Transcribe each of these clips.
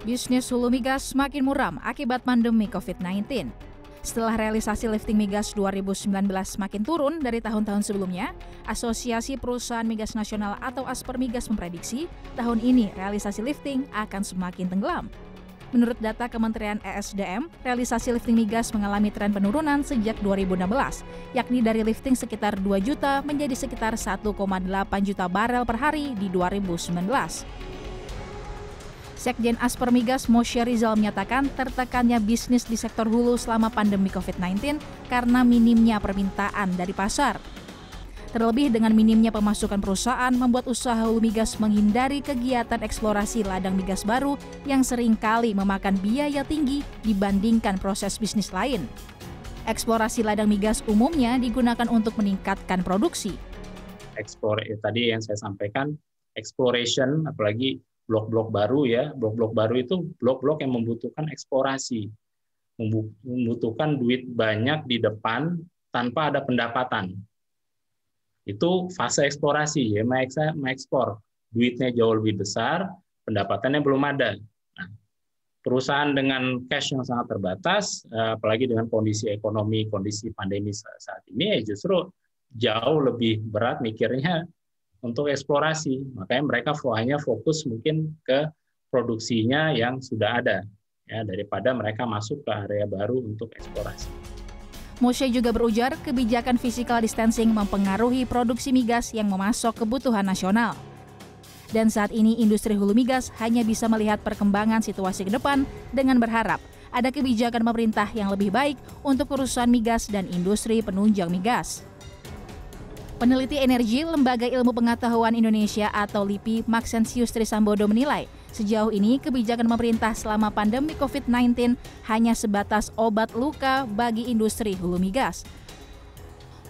Bisnis hulu migas semakin muram akibat pandemi COVID-19. Setelah realisasi lifting migas 2019 semakin turun dari tahun-tahun sebelumnya, Asosiasi Perusahaan Migas Nasional atau Asper Migas memprediksi tahun ini realisasi lifting akan semakin tenggelam. Menurut data Kementerian ESDM, realisasi lifting migas mengalami tren penurunan sejak 2016, yakni dari lifting sekitar 2 juta menjadi sekitar 1,8 juta barel per hari di 2019. Sekjen Asper Migas Moshe Rizal menyatakan tertekannya bisnis di sektor hulu selama pandemi COVID-19 karena minimnya permintaan dari pasar. Terlebih dengan minimnya pemasukan perusahaan membuat usaha hulu migas menghindari kegiatan eksplorasi ladang migas baru yang sering kali memakan biaya tinggi dibandingkan proses bisnis lain. Eksplorasi ladang migas umumnya digunakan untuk meningkatkan produksi. Eksplor eh, tadi yang saya sampaikan, exploration apalagi blok-blok baru ya. Blok-blok baru itu blok-blok yang membutuhkan eksplorasi, membutuhkan duit banyak di depan tanpa ada pendapatan. Itu fase eksplorasi ya, mengekspor. Duitnya jauh lebih besar, pendapatannya belum ada. Nah, perusahaan dengan cash yang sangat terbatas, eh, apalagi dengan kondisi ekonomi, kondisi pandemi saat ini, ya justru jauh lebih berat mikirnya untuk eksplorasi. Makanya mereka hanya fokus mungkin ke produksinya yang sudah ada ya daripada mereka masuk ke area baru untuk eksplorasi. Moshe juga berujar kebijakan physical distancing mempengaruhi produksi migas yang memasok kebutuhan nasional. Dan saat ini industri hulu migas hanya bisa melihat perkembangan situasi ke depan dengan berharap ada kebijakan pemerintah yang lebih baik untuk perusahaan migas dan industri penunjang migas. Peneliti energi Lembaga Ilmu Pengetahuan Indonesia atau LIPI Maxensius Trisambodo menilai, sejauh ini kebijakan pemerintah selama pandemi COVID-19 hanya sebatas obat luka bagi industri hulu migas.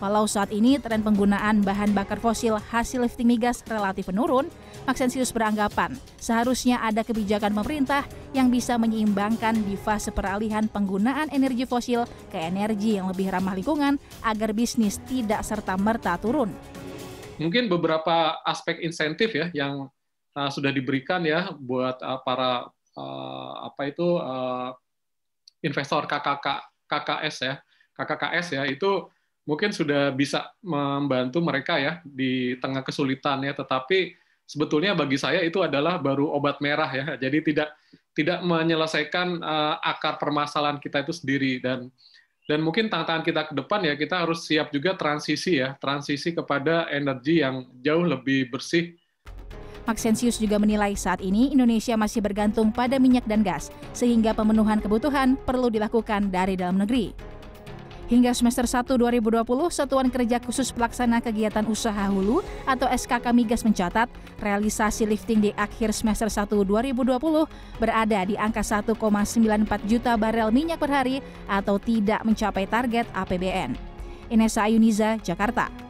Walau saat ini tren penggunaan bahan bakar fosil hasil lifting migas relatif menurun, Maxensius beranggapan seharusnya ada kebijakan pemerintah yang bisa menyeimbangkan di fase peralihan penggunaan energi fosil ke energi yang lebih ramah lingkungan agar bisnis tidak serta-merta turun. Mungkin beberapa aspek insentif ya yang uh, sudah diberikan ya buat uh, para uh, apa itu uh, investor KKK KKS ya KKKS ya itu mungkin sudah bisa membantu mereka ya di tengah kesulitan ya tetapi sebetulnya bagi saya itu adalah baru obat merah ya. Jadi tidak tidak menyelesaikan uh, akar permasalahan kita itu sendiri. Dan dan mungkin tantangan kita ke depan ya kita harus siap juga transisi ya. Transisi kepada energi yang jauh lebih bersih. Maxensius juga menilai saat ini Indonesia masih bergantung pada minyak dan gas, sehingga pemenuhan kebutuhan perlu dilakukan dari dalam negeri. Hingga semester 1 2020, Satuan Kerja Khusus Pelaksana Kegiatan Usaha Hulu atau SKK Migas mencatat realisasi lifting di akhir semester 1 2020 berada di angka 1,94 juta barel minyak per hari atau tidak mencapai target APBN. Inesa Ayuniza, Jakarta.